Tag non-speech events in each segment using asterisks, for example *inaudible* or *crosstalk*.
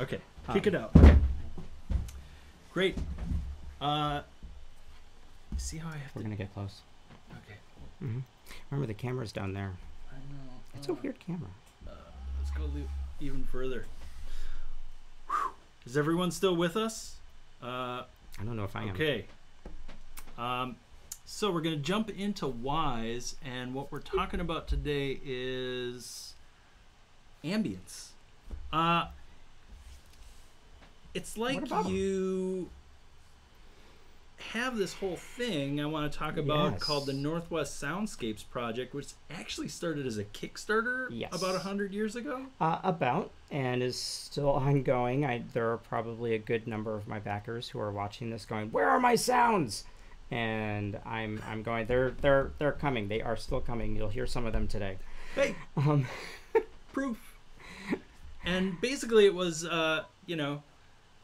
Okay, Um, kick it out. Okay. Great. Uh, see how I have We're to. gonna get close. Okay. hmm Remember the camera's down there. I know. It's a Uh, weird camera. Uh, let's go li- even further. Whew. Is everyone still with us? Uh, I don't know if I am. okay. Um, so we're going to jump into Wwise, and what we're talking about today is ambience. Uh, it's like you have this whole thing I want to talk about Yes. called the Northwest Soundscapes Project, which actually started as a Kickstarter Yes. about a hundred years ago. Uh, about and is still *laughs* ongoing. I there are probably a good number of my backers who are watching this, going, "Where are my sounds?" And I'm I'm going. They're they're they're coming. They are still coming. You'll hear some of them today. Hey, Um, *laughs* proof. And basically, it was, uh, you know,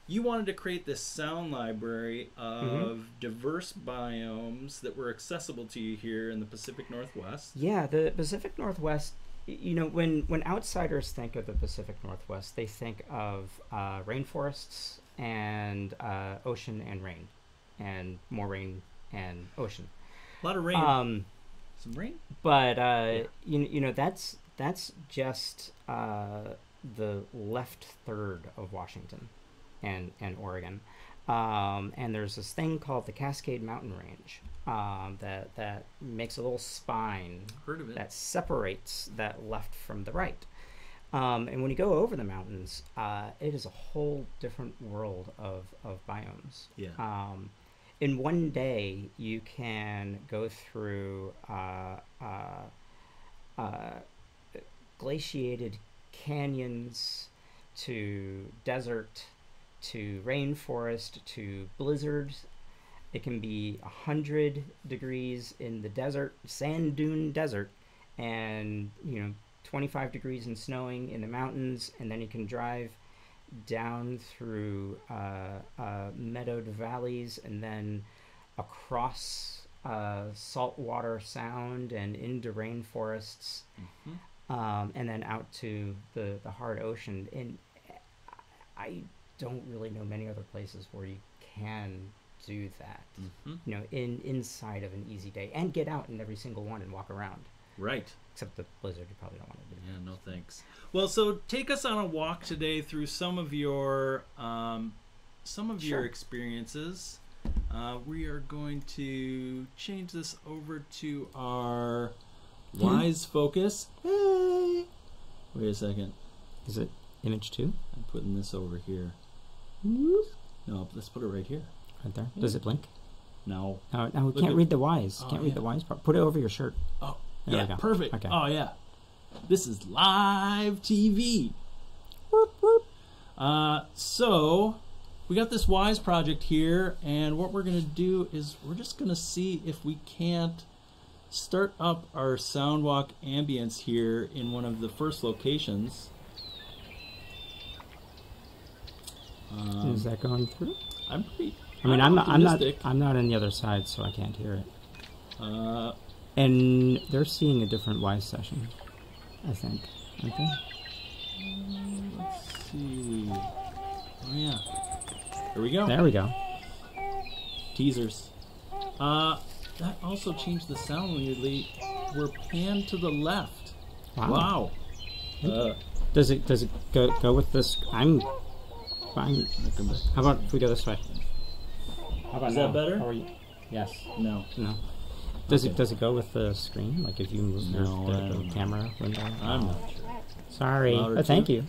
you wanted to create this sound library of diverse biomes that were accessible to you here in the Pacific Northwest. Yeah, the Pacific Northwest. You know, when when outsiders think of the Pacific Northwest, they think of uh, rainforests and uh, ocean and rain, and more rain and ocean. A lot of rain. Um, Some rain? but uh, Yeah. you you know that's that's just uh, the left third of Washington and and Oregon. Um, and there's this thing called the Cascade Mountain Range um, that that makes a little spine Heard of it. that separates that left from the right. Um, and when you go over the mountains, uh, it is a whole different world of, of biomes. yeah. Um, in one day, you can go through uh, uh, uh, glaciated canyons to desert to rainforest to blizzards. It can be 100 degrees in the desert, sand dune desert, and you know 25 degrees and snowing in the mountains, and then you can drive down through uh, uh, meadowed valleys and then across uh, saltwater sound and into rainforests Mhm. um, and then out to the, the hard ocean. And I don't really know many other places where you can do that. Mhm. You know, in inside of an easy day, and get out in every single one and walk around. Right. Except the blizzard, you probably don't want to do. Yeah, no thanks. Well, so take us on a walk today through some of your um, some of your experiences. Uh, we are going to change this over to our Wwise *laughs* focus. Hey, wait a second. Is it image two? I'm putting this over here. No, let's put it right here. Right there. Does it blink? No. No, no, we Look can't at- read the Y's. Oh, can't yeah. read the Y's part. Put it over your shirt. Oh, There we yeah, go. perfect. Okay. Oh, yeah. This is live TV. Uh, so we got this Wwise project here, and what we're gonna do is we're just gonna see if we can't start up our Soundwalk ambience here in one of the first locations. Um, Is that going through? I'm pretty. I mean, I'm not, I'm not. I'm not on the other side, so I can't hear it. Uh, And they're seeing a different Wwise session, I think. Aren't they? let's see. Oh yeah. Here we go. There we go. teasers. Uh, that also changed the sound weirdly. We're panned to the left. Wow. Wow. Uh, Does it does it go go with this? I'm fine. How about if we go this way? How about Is that better? How are you? Yes. No, No. Does Okay. it does it go with the screen? Like if you move the- No, I the, the, camera window? I'm Oh, not sure. Sorry. Oh, thank too? you.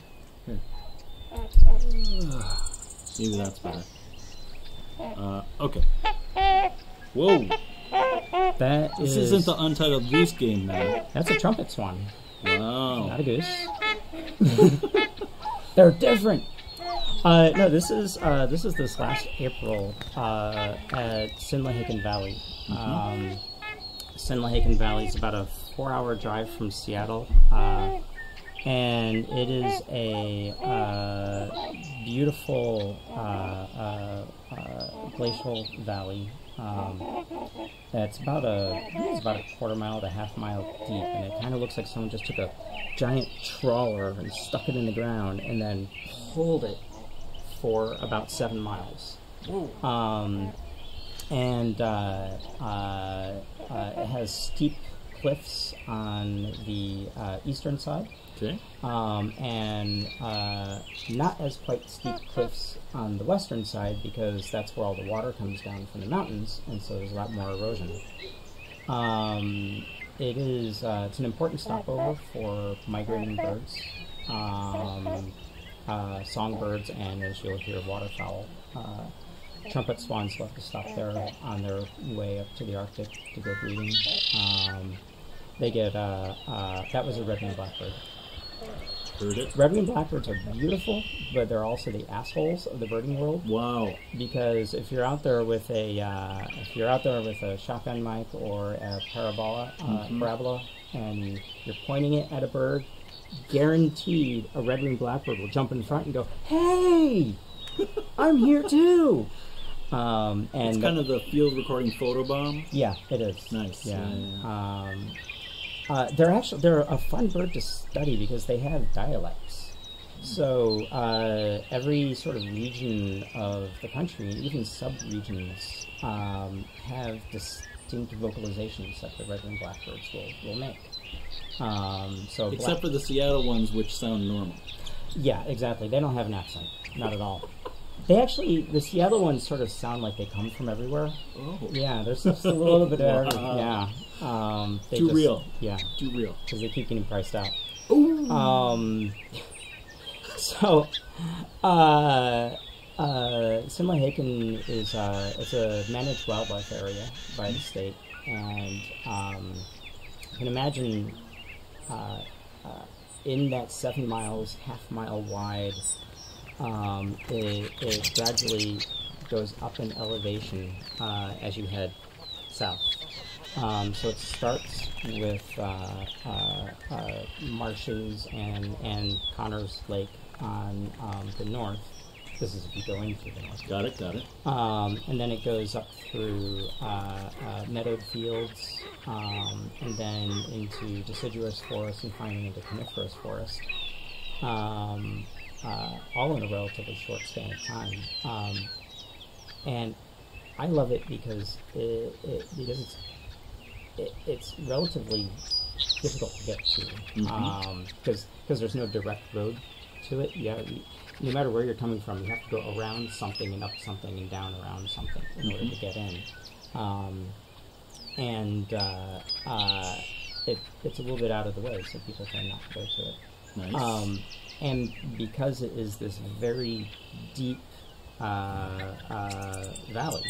Maybe that's better. Uh, okay. Whoa! That This is- isn't the Untitled Goose Game, man. That's a trumpet swan, Wow. not a goose. *laughs* They're different. Uh, no, this is uh, this is this last April uh, at Sinlahekin Valley. Um, Sinlahekin Valley is about a four-hour drive from Seattle, uh, and it is a uh, beautiful uh, uh, uh, glacial valley. Um, it's about a it's about a quarter mile to half mile deep, and it kind of looks like someone just took a giant trawler and stuck it in the ground, and then pulled it for about seven miles. Um, and uh, uh, uh, it has steep cliffs on the uh, eastern side, Okay. um, and uh, not as quite steep cliffs on the western side because that's where all the water comes down from the mountains, and so there's a lot more erosion. Um, it is uh, it's an important stopover for migrating birds, um, uh, songbirds, and as you'll hear, waterfowl. Uh, trumpet swans love to stop there on their way up to the Arctic to go breeding. Um, they get uh, uh, that was a red-winged blackbird. Heard it. Red-winged blackbirds are beautiful, but they're also the assholes of the birding world Wow. because if you're out there with a uh, if you're out there with a shotgun mic or a parabola uh, parabola and you're pointing it at a bird, guaranteed a red-winged blackbird will jump in front and go, "Hey, *laughs* I'm here too." Um, and It's kind of the field recording photobomb. yeah, it is Nice. Yeah. Yeah, yeah, Um, uh, they're actually they're a fun bird to study because they have dialects. So uh, every sort of region of the country, even sub-regions, um, have distinct vocalizations that the red-winged blackbirds will, will make. Um, so Except black- for the Seattle ones, which sound normal. yeah, exactly. They don't have an accent, not at all. They actually, the Seattle ones sort of sound like they come from everywhere. Oh. Yeah, there's just a little bit of. *laughs* Wow. Yeah, um, they Too just- real. Yeah, Too real. because they keep getting priced out. Ooh. Um, *laughs* so, uh, uh, Sinlahekin is uh, it's a managed wildlife area by the state, and um, can imagine uh, uh, in that seven miles, half mile wide, um, it, it gradually goes up in elevation uh, as you head south. Um, so it starts with uh, uh, uh, marshes and, and Connors Lake on um, the north. This is if you go into the north. Got it. Got it. Um, and then it goes up through uh, uh, meadowed fields um, and then into deciduous forest and finally into coniferous forest. Um, uh, all in a relatively short span of time. Um, and I love it because it, it because it's it, it's relatively difficult to get to because because there's no direct road to it. Yeah, no matter where you're coming from, you have to go around something and up something and down around something in order to get in. Um, and uh, uh, it, it's a little bit out of the way, so people tend not to go to it. Nice. Um, and because it is this very deep uh, uh, valley,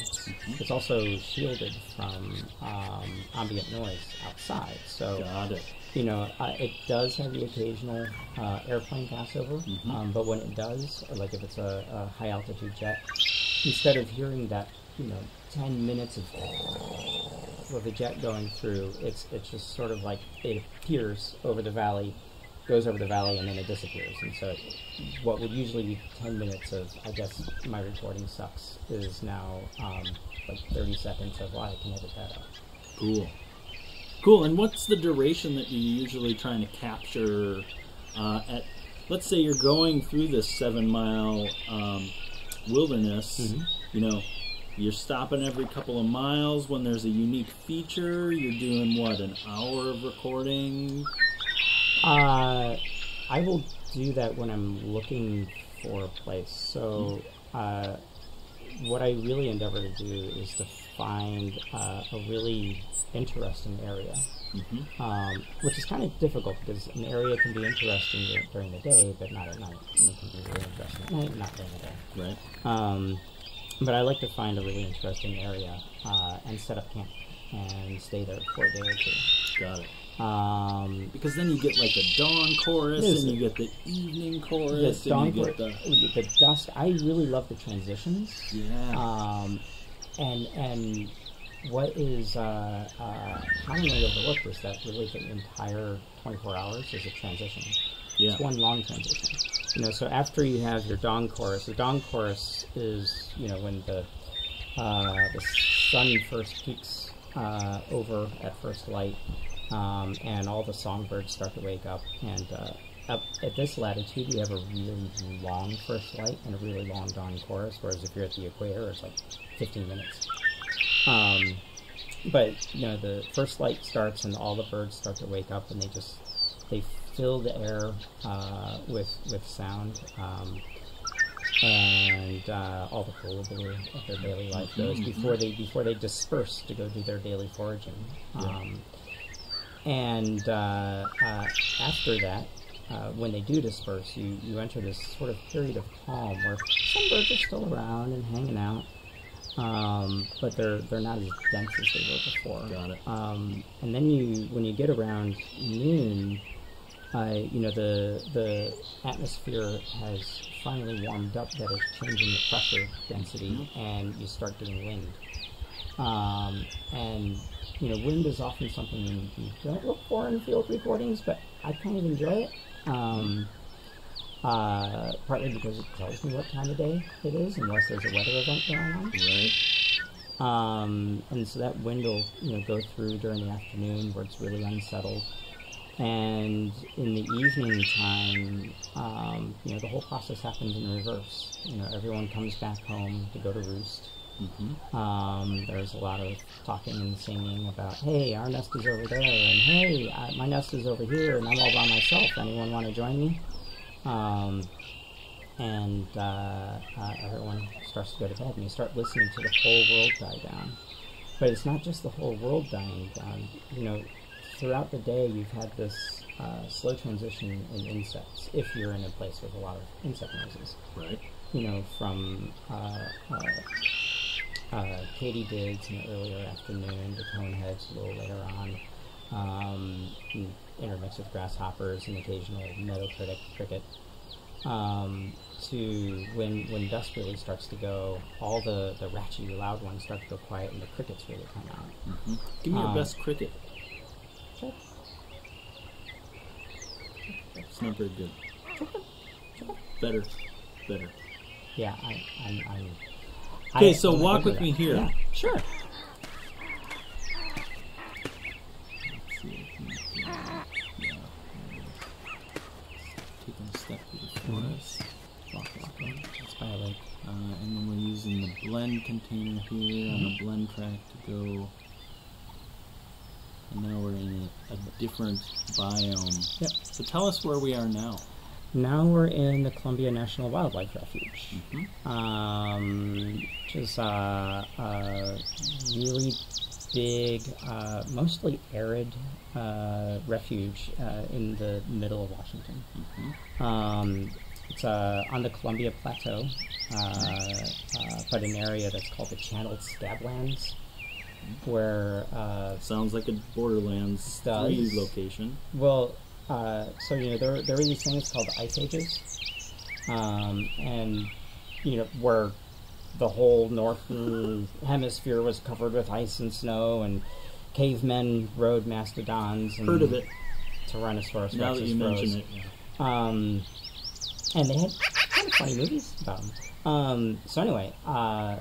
it's also shielded from um, ambient noise outside. So, you know, uh, it does have the occasional uh, airplane passover, Mhm. um, but when it does, like if it's a, a high altitude jet, instead of hearing that, you know, 10 minutes of with a jet going through, it's it's just sort of like it appears over the valley, goes over the valley, and then it disappears. And so, what would usually be 10 minutes of, I guess, my recording sucks, is now um, like 30 seconds of, wow, I can edit that out. Cool. Cool. And what's the duration that you're usually trying to capture uh, at? Let's say you're going through this seven mile um, wilderness. Mhm. You know, you're stopping every couple of miles when there's a unique feature. You're doing what? An hour of recording. Uh, I will do that when I'm looking for a place. So, uh, what I really endeavor to do is to find uh, a really interesting area, hmm um, which is kind of difficult because an area can be interesting during the day, but not at night. It can be really interesting at night, not during the day. Right. Um, but I like to find a really interesting area uh, and set up camp and stay there for a day or two. Got it. Um, Because then you get like the dawn chorus, and you get the evening the chorus, dawn and you get the the, the dusk. I really love the transitions. yeah. Um, and and what is uh, uh, commonly overlooked is that really the entire 24 hours is a transition. yeah. It's one long transition. You know, so after you have your dawn chorus, the dawn chorus is you know when the uh, the sun first peaks uh, over at first light, um, and all the songbirds start to wake up, and uh, up at this latitude, we have a really long first light and a really long dawn chorus. Whereas if you're at the equator, it's like 15 minutes. Um, but you know, the first light starts and all the birds start to wake up and they just they fill the air uh, with with sound. Um, and uh, all the hullabaloo of their daily life goes Mhm. before they before they disperse to go do their daily foraging. Um, and uh, uh, after that, uh, when they do disperse, you, you enter this sort of period of calm where some birds are still around and hanging out, um, but they're they're not as dense as they were before. Got it. Um, and then you, when you get around noon, uh, you know the the atmosphere has finally warmed up that is changing the pressure density, and you start getting wind. Um, and you know, wind is often something you, you don't look for in field recordings, but I kind of enjoy it. Um, uh, partly because it tells me what time of day it is, unless there's a weather event going on. Right. Um, and so that wind will, you know, go through during the afternoon where it's really unsettled. And in the evening time, um, you know, the whole process happens in reverse. You know, everyone comes back home to go to roost. Mm-hmm. Um, there's a lot of talking and singing about, hey, our nest is over there, and hey, I, my nest is over here, and I'm all by myself. Anyone want to join me? Um, and uh, uh, everyone starts to go to bed, and you start listening to the whole world die down. But it's not just the whole world dying down. You know, throughout the day, you've had this uh, slow transition in insects, if you're in a place with a lot of insect noises Right. you know, from uh, katydids in the earlier afternoon to coneheads a little later on, um, intermixed with grasshoppers and occasional meadow cricket, cricket um, to when when dusk really starts to go, all the, the ratchet, loud ones start to go quiet and the crickets really come out. Mm-hmm. Give me your Um, best cricket. Sure. It's not very good. Better. Better. Yeah, I, I'm. I'm Okay, so walk with that. me here. Yeah, sure. Let's see if we can- yeah, Taking a step through the forest. Walk, walk, walk. It's by. Uh, and then we're using the blend container here on the blend track to go. And now we're in a, a different biome. Yep. So tell us where we are now. Now we're in the Columbia National Wildlife Refuge, Mm-hmm. um, which is uh, a really big, uh, mostly arid uh, refuge uh, in the middle of Washington. Mm-hmm. Um, it's uh, on the Columbia Plateau, uh, uh, but an area that's called the Channeled Scablands, where uh, Sounds like a Borderlands Does. location. Well, uh, so you know there there were these things called ice ages, um, and you know where the whole northern hemisphere was covered with ice and snow, and cavemen rode mastodons. And Heard of it. Tyrannosaurus Now that you mention it. Yeah. Um, and they had kind of funny movies about them. Um, so anyway, uh,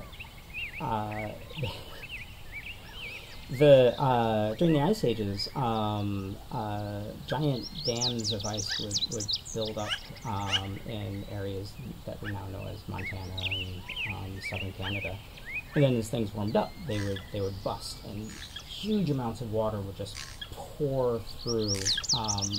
uh, *laughs* the uh, during the ice ages, um, uh, giant dams of ice would, would build up um, in areas that we now know as Montana and um, southern Canada. And then as things warmed up, they would they would bust, and huge amounts of water would just pour through. Um,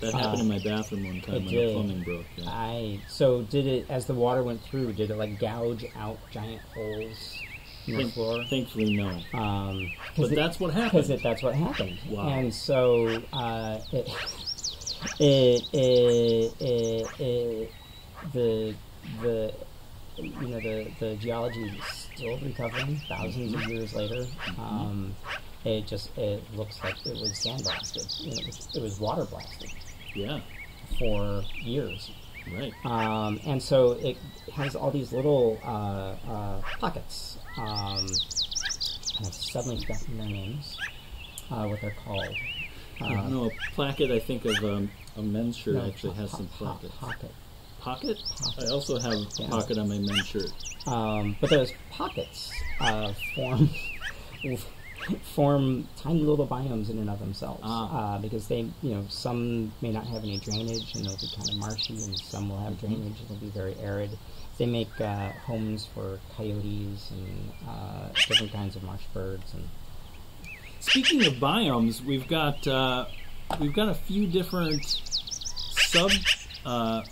That happened Uh, in my bathroom one time when did. the plumbing broke. Yeah. I so did it as the water went through. Did it like gouge out giant holes in the Thank- floor? Thankfully, no. Um, But that's what happened. because it, that's what happened. Wow. And so uh, it, it, it, it, it, the the you know the the geology is still recovering thousands of years later. Um, it just it looks like it was sandblasted. You know, it, was, it was water blasted Yeah, for years. right. Um, and so it has all these little uh, uh, pockets. Um, and I've suddenly forgotten their names, uh, what they're called. Uh, no, a placket, I think, of um, a men's shirt no, actually has some plackets. Pocket. Pocket? Pocket. I also have Yeah. pocket on my men's shirt. Um, but those pockets uh, form *laughs* form tiny little biomes in and of themselves Ah. uh, because they, you know, some may not have any drainage and they'll be kind of marshy, and some will have drainage and they'll be very arid. They make uh, homes for coyotes and uh, different kinds of marsh birds and Speaking of biomes, we've got uh, we've got a few different sub uh,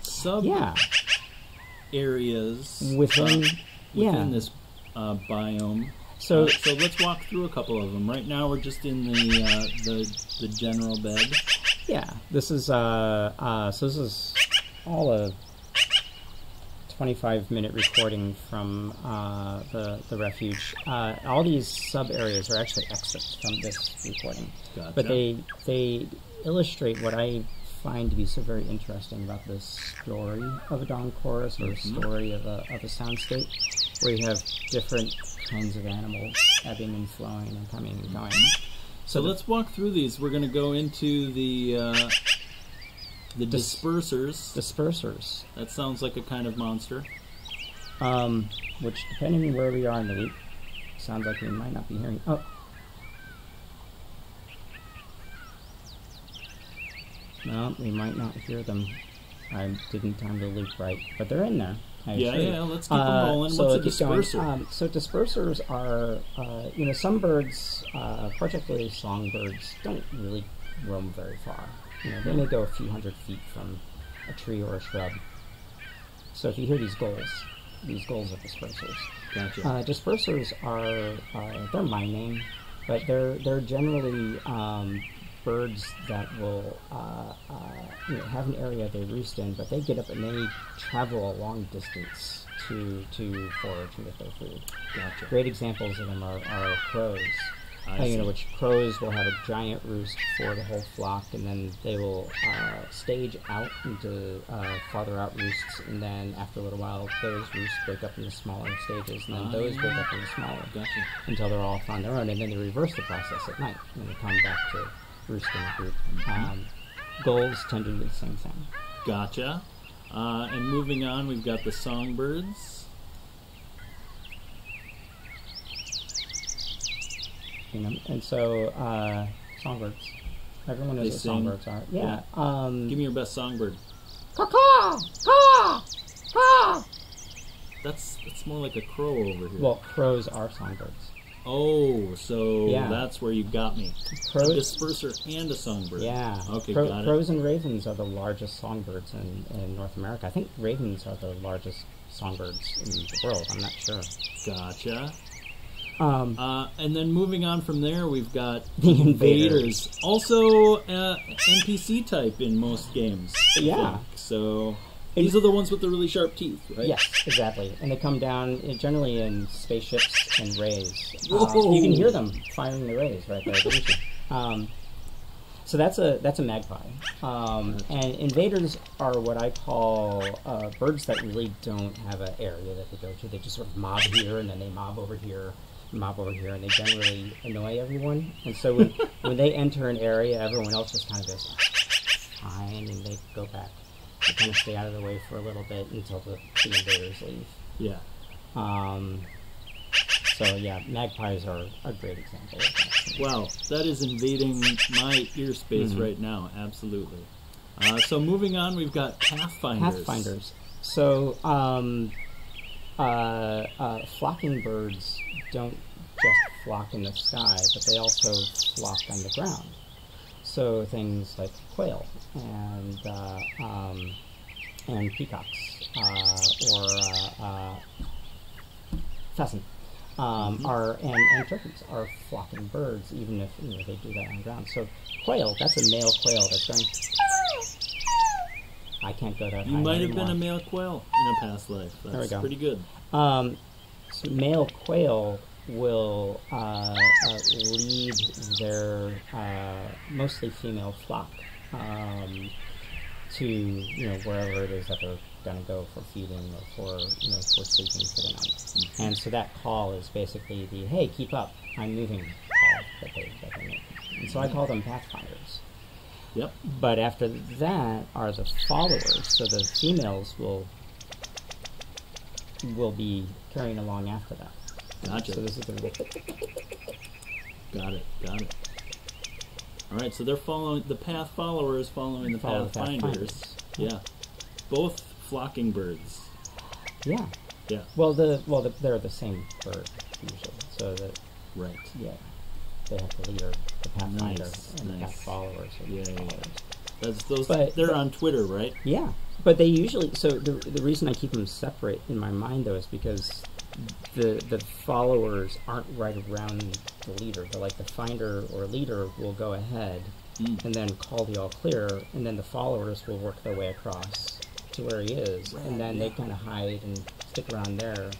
sub yeah, areas within uh, yeah. within this uh, biome. So so let's walk through a couple of them. Right now, we're just in the uh, the the general bed. Yeah, this is uh, uh, so this is all a twenty-five minute recording from uh, the the refuge. Uh, all these sub areas are actually excerpts from this recording, Gotcha. but they they illustrate what I find to be so very interesting about this story of a dawn chorus or a Mhm. story of a of a soundscape, where you have different kinds of animals ebbing and flowing and coming and going. So let's walk through these. We're going to go into the uh, the Dis- dispersers. dispersers. that sounds like a kind of monster. Um, which, depending on where we are in the week, sounds like we might not be hearing. Oh. No, we might not hear them. I didn't time the loop right, but they're in there. Yeah, you. yeah. Let's keep them Uh, rolling. so What's a disperser? Um, so dispersers are, uh, you know, some birds, uh, particularly songbirds, don't really roam very far. You know, they may go a few hundred feet from a tree or a shrub. So if you hear these gulls, these gulls are dispersers. gotcha. Uh, dispersers are uh, they're my name, but they're they're generally um, birds that will uh, uh, you know, have an area they roost in, but they get up and they travel a long distance to to forage and get their food. gotcha. Great examples of them are, are crows. I Uh, you know, which crows will have a giant roost for the whole flock, and then they will uh, stage out into uh, farther out roosts, and then after a little while, those roosts break up into smaller stages, and then Ah. those break up into smaller Gotcha. until they're all on their own, and then they reverse the process at night when they come back to in a group. Um, gulls tend to do the same thing. Gotcha. Uh, and moving on, we've got the songbirds. You know, and so uh, songbirds. Everyone knows They what sing? songbirds are. Yeah. Um, Give me your best songbird. caw caw caw. That's that's more like a crow over here. Well, crows are songbirds. Oh, so Yeah. that's where you got me. A disperser and a songbird. yeah. Okay, Crow- got it. crows and ravens are the largest songbirds in, in North America. I think ravens are the largest songbirds in the world. I'm not sure. Gotcha. Um, Uh, and then moving on from there, we've got *laughs* The invaders. invaders. Also, uh, NPC type in most games. Yeah. think. So these are the ones with the really sharp teeth, right? Yes, exactly. And they come down uh, generally in spaceships and rays. Uh, you can hear them firing the rays right there. Um, so that's a that's a magpie. Um, and invaders are what I call uh, birds that really don't have an area that they go to. They just sort of mob here and then they mob over here, mob over here, and they generally annoy everyone. And so when *laughs* when they enter an area, everyone else just kind of goes fine, and they go back. Kind of stay out of the way for a little bit until the, the invaders leave. Yeah. Um, so yeah, magpies are a great example of that. Wow, that is invading my ear space Mhm. right now. Absolutely. Uh, so moving on, we've got pathfinders. Pathfinders. So um, uh, uh, flocking birds don't just flock in the sky, but they also flock on the ground. So things like quail and uh, um, and peacocks uh, or uh, uh, pheasant um, Mhm. are and, and turkeys are flocking birds, even if you know, they do that on the ground. So quail, that's a male quail that's going. I can't go that You might have been a male quail in a past life. That's There we go. pretty good. Um, so male quail will uh, uh, lead their uh, mostly female flock um, to you know wherever it is that they're going to go for feeding or for you know for sleeping for the night. And so that call is basically the "Hey, keep up, I'm moving" call that they, that they make. And so I call them pathfinders. Yep. But after that are the followers. So the females will will be carrying along after that. Gotcha. So this is the Got it. Got it. All right, so they're following the path followers following the Follow pathfinders. pathfinders. Yeah, both flocking birds. Yeah. Yeah, Well, the well, the, they're the same bird usually, so that right. yeah, they have the leader, the pathfinder, Nice, and the path followers. Yeah, yeah, yeah. followers. That's those. But- they're but- on Twitter, right? Yeah, but they usually. So the the reason I keep them separate in my mind though is because the the followers aren't right around the leader. But like the finder or leader will go ahead Mm. and then call the all clear, and then the followers will work their way across to where he is, Right, and then they kind of hide and stick around there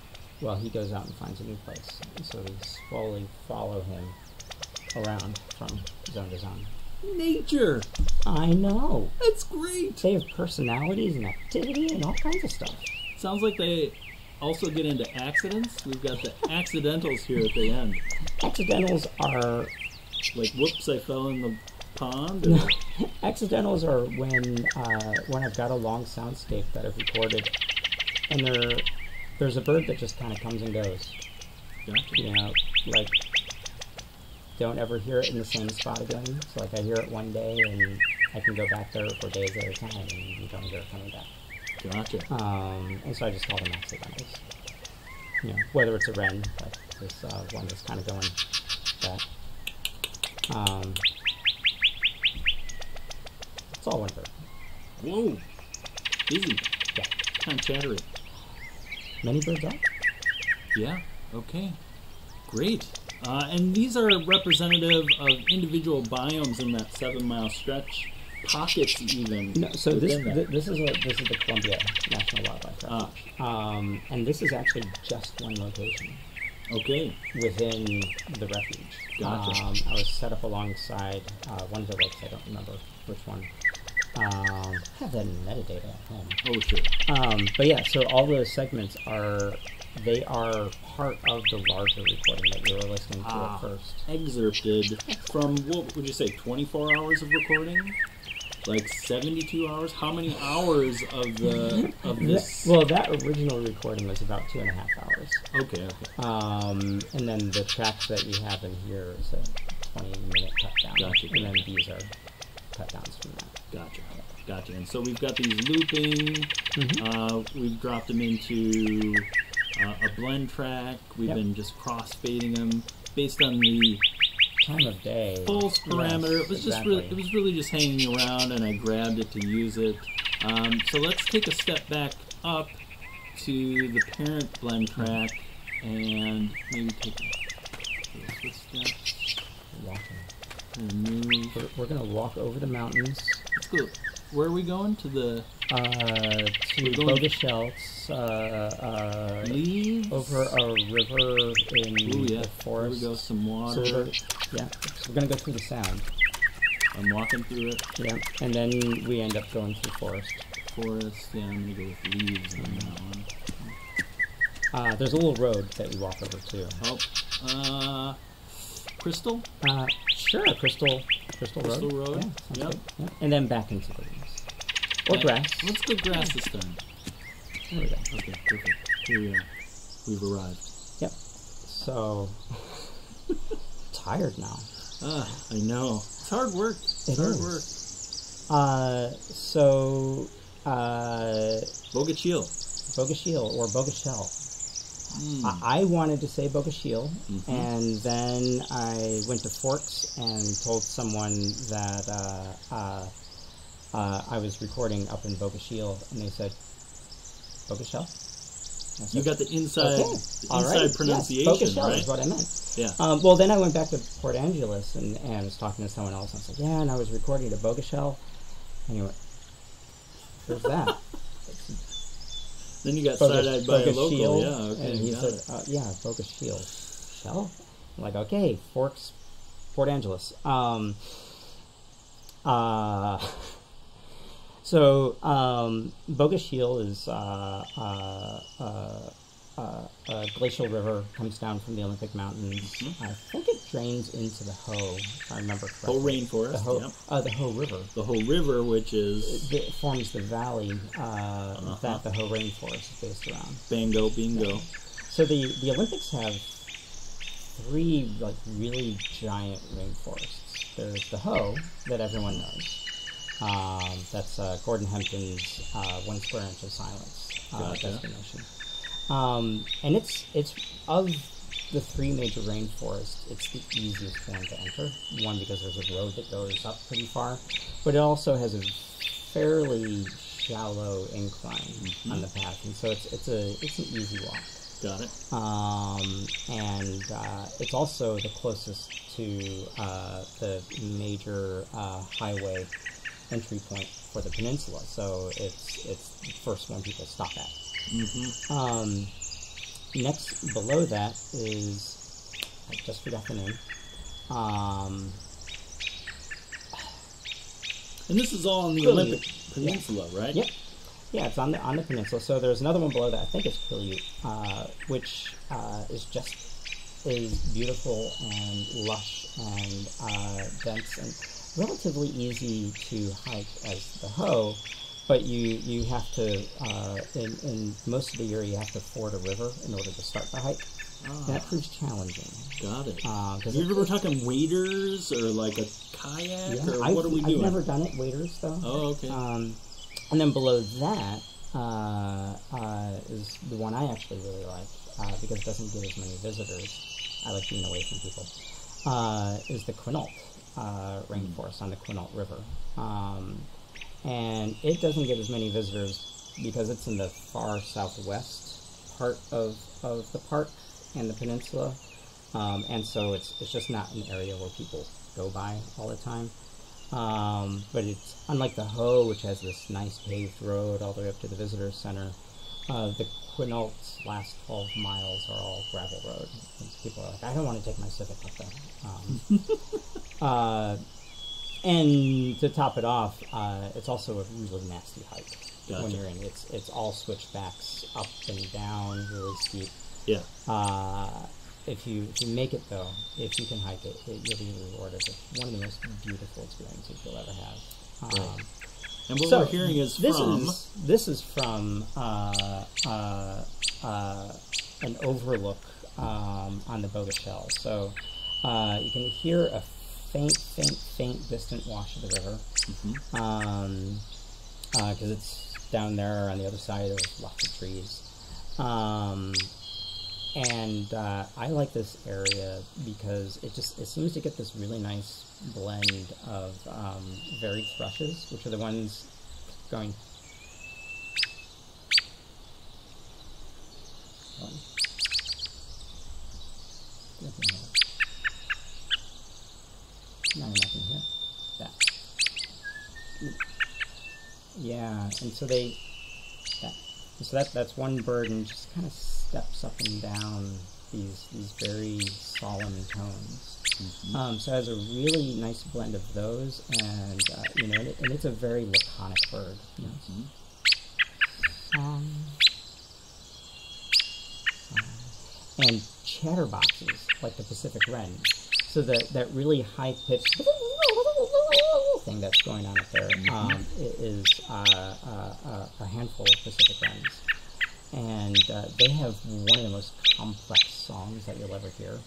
while he goes out and finds a new place. And so we slowly follow him around from zone to zone. Nature. I know. That's great. They have personalities and activity and all kinds of stuff. Sounds like they also get into accidents. We've got the accidentals here at the end. Accidentals are Like, whoops, I fell in the pond. Or, *laughs* accidentals are when uh, when I've got a long soundscape that I've recorded, and there there's a bird that just kind of comes and goes. Gotcha. You know, like don't ever hear it in the same spot again. So like I hear it one day and I can go back there for days at a time and you don't hear it coming back. Gotcha. Um, and so I just call them accidentals. You know, whether it's a wren, like this uh, one that's kind of going back. Um, it's all one bird. Whoa. Easy. Yeah. Kind of chattery. Many birds are. Yeah. Okay. Great. Uh, and these are representative of individual biomes in that seven mile stretch, pockets even. No, so this th- this is a this is the Columbia National Wildlife Ah. Refuge, um, and this is actually just one location Okay. within the refuge. Gotcha. Um, I was set up alongside uh, one of the lakes. I don't remember which one. Um, I have that metadata at home. Oh, sure. Um, but yeah, so all those segments are they are part of the larger recording that you were listening to Ah. at first. Excerpted from, what would you say, 24 hours of recording? Like 72 hours? How many hours of the of this? Well, that original recording was about two and a half hours, okay, okay. um, and then the tracks that you have in here is a twenty-minute cut down, Gotcha, and then these are cut downs from that. Gotcha. Gotcha. And so we've got these looping. Mhm. Uh, we've dropped them into uh, a blend track. We've Yep. been just cross fading them based on the Time of day. pulse parameter. Yes, it was just really, it was really just hanging around, and I grabbed it to use it. Um, so let's take a step back up to the parent blend track, and maybe take a footsteps Walking. and move. We're, we're gonna walk over the mountains Let's go. Where are we going? To the uh, to We're uh, uh, leaves. over a river in Ooh, yeah. the forest. Here we go. Some So water. we're, yeah, so we're gonna go through the sound. I'm walking through it. Yeah, and then we end up going through forest. Forest. Yeah, I'm gonna go with leaves on that one. Uh, there's a little road that we walk over too. Oh, uh, crystal. Uh, sure, crystal, crystal, Crystal road. Road, Yeah, yep. good. Yeah. And then back into the or Uh, grass. Let's go grass this time. There we go. Okay, perfect. Here we are. We've arrived. Yep. So *laughs* tired now. Ah, I know. It's hard work. It's It hard is. work. Uh, so uh, Bogachil. Bogashil or Bogashell. Mm. I, I wanted to say Bogashil, Mhm. and then I went to Forks and told someone that uh, uh, uh, I was recording up in Bogashil, and they said Bogashel. I You got the inside, okay, the inside right, pronunciation, yes, Bogashel right? is what I meant. Yeah. Um, well, then I went back to Port Angeles and, and I was talking to someone else. And I said, "Yeah," and I was recording to Bogashel. went, there's that. *laughs* Then you got side-eyed by a local. Shield, Yeah, okay. And he said, uh, "Yeah, Bogus Shield, Shell." I'm like, "Okay, Forks, Port Angeles." Um, uh, *laughs* so um, Bogus Shield is uh, uh, uh, uh, a glacial river comes down from the Olympic Mountains. Mhm. I think it drains into the Hoh, if I remember correctly. Hoh rainforest. The Hoh, Yep. uh, the Hoh River. The Hoh river, which is It forms the valley uh, Uh-huh. that the Hoh rainforest is based around. Bingo, Bingo. So the, the Olympics have three like really giant rainforests. There's the Hoh that everyone knows. Um, that's uh, Gordon Hempton's uh, One Square Inch of Silence uh, Gotcha. destination. Um, and it's it's of the three major rainforests, it's the easiest one to enter. One because there's a road that goes up pretty far, but it also has a fairly shallow incline on the path, and so it's it's a it's an easy walk. Got it. Um, and uh, it's also the closest to uh, the major uh, highway entry point for the peninsula, so it's it's the first one people stop at. Mm-hmm. Um, next, below that is I just forgot the name. Um, And this is all on the Cool. Olympic Peninsula, right? Yep. Yeah, it's on the on the peninsula. So there's another one below that. I think it's Quileute, uh, which uh, is just is beautiful and lush and uh, dense and relatively easy to hike as the Hoh. But you you have to uh, in, in most of the year you have to ford a river in order to start the hike. And that Ah, proves challenging. got it. Because you ever talking waders or like a kayak yeah, or I've, what are we I've doing? never done it, waders though. Oh, okay. Um, and then below that uh, uh, is the one I actually really like uh, because it doesn't get as many visitors. I like being away from people. Uh, is the Quinault uh, rainforest on the Quinault River, um, and it doesn't get as many visitors because it's in the far southwest part of of the park and the peninsula, um, and so it's it's just not an area where people go by all the time. Um, but it's unlike the Hoh, which has this nice paved road all the way up to the visitor center. Uh, the Quinault's last 12 miles are all gravel road. People are like, I don't want to take my Civic up there. Um, *laughs* uh, and to top it off, uh, it's also a really nasty hike when you're in. It's it's all switchbacks up and down, really steep. yeah. Uh, if you if you make it though, if you can hike it, it you'll be rewarded with one of the most beautiful experiences you'll ever have. Um, Right. And what so we're hearing is this from is this is from uh, uh, uh, an overlook um, on the Bogachel. So uh, you can hear a faint, faint, faint, distant wash of the river because it's down there on the other side of lots of trees. Um, and uh, I like this area because it just it seems to get this really nice blend of um, varied thrushes, which are the ones going. One. Get the other. Now you're not gonna hear that. Yeah, and so they that so that that's one bird and just kind of steps up and down these these very solemn tones. Um, so it has a really nice blend of those, and uh, you know, and, it, and it's a very laconic bird. You know, Mhm. song, song. and chatterboxes like the Pacific wren. So that that really high pitched thing that's going on up there um, is uh, uh, a handful of Pacific wrens, and uh, they have one of the most complex songs that you'll ever hear.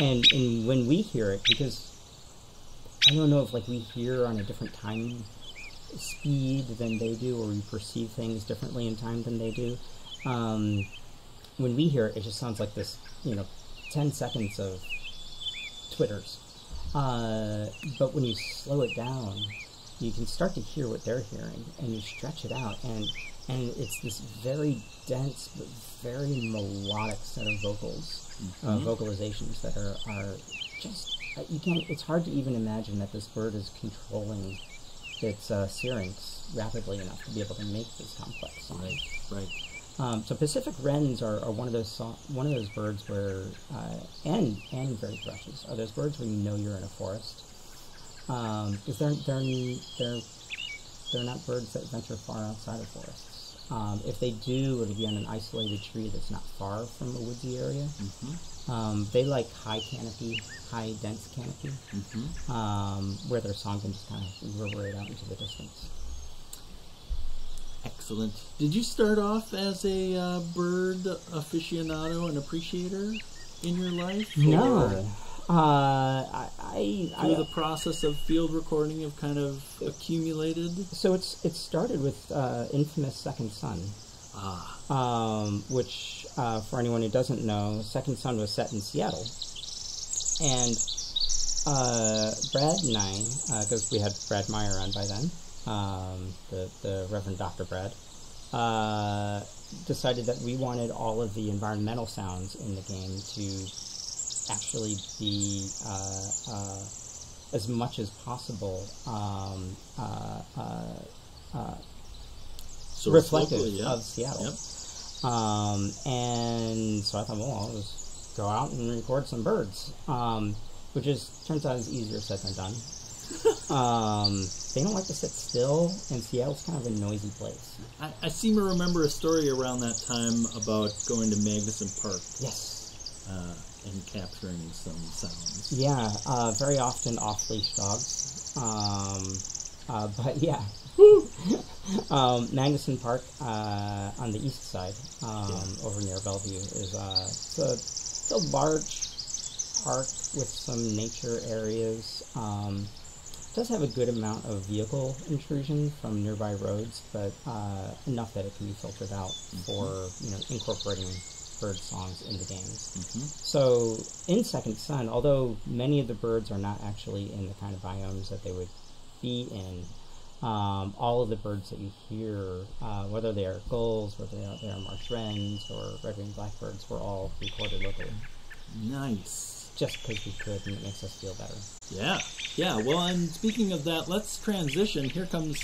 And and when we hear it, because I don't know if like we hear on a different time speed than they do, or we perceive things differently in time than they do. Um, when we hear it, it just sounds like this, you know, ten seconds of twitters. Uh, but when you slow it down, you can start to hear what they're hearing, and you stretch it out, and and it's this very dense but very melodic set of vocals, uh, vocalizations that are are just uh, you can't. It's hard to even imagine that this bird is controlling its uh, syrinx rapidly enough to be able to make this complex songs. Right, right. Um, so Pacific wrens are, are one of those so- one of those birds where uh, and and varied thrushes are those birds where you know you're in a forest because they're they're they're they're not birds that venture far outside of forests. Um, if they do, it'll be on an isolated tree that's not far from a woodsy area. Mm-hmm. Um, they like high canopy, high dense canopy, Mm-hmm. um, where their song can just kind of reverberate out into the distance. Excellent. Did you start off as a uh, bird aficionado and appreciator? in your life? No. Uh, I, I, Through I the process of field recording, have kind of accumulated. so it's it started with uh, infamous Second Son, Ah, um, which uh, for anyone who doesn't know, Second Son was set in Seattle, and uh, Brad and I, because we had Brad Meyer on by then, um, the the Reverend Doctor Brad, uh, decided that we wanted all of the environmental sounds in the game to actually be uh, uh, as much as possible um, uh, uh, uh, so reflective locally, yeah. of Seattle. Yep. Um, and so I thought, well, I'll just go out and record some birds, um, which is turns out is easier said than done. *laughs* um, they don't like to sit still, and Seattle's kind of a noisy place. I, I seem to remember a story around that time about going to Magnuson Park Yes. uh, and capturing some sounds. Yeah, uh, very often off-leash dogs. Um, uh, *laughs* but yeah, *laughs* um, Magnuson Park uh, on the east side, um, Yeah. over near Bellevue, is uh, it's a, it's a large park with some nature areas. Um, does have a good amount of vehicle intrusion from nearby roads, but uh, enough that it can be filtered out for you know incorporating bird songs into games. hmm So in Second Son, although many of the birds are not actually in the kind of biomes that they would be in, um, all of the birds that you hear, uh, whether they are gulls, whether they are, they are marsh wrens or red-winged blackbirds, were all recorded locally, Nice. just because we could, and it makes us feel better. Yeah. Yeah. Well, and speaking of that, let's transition. Here comes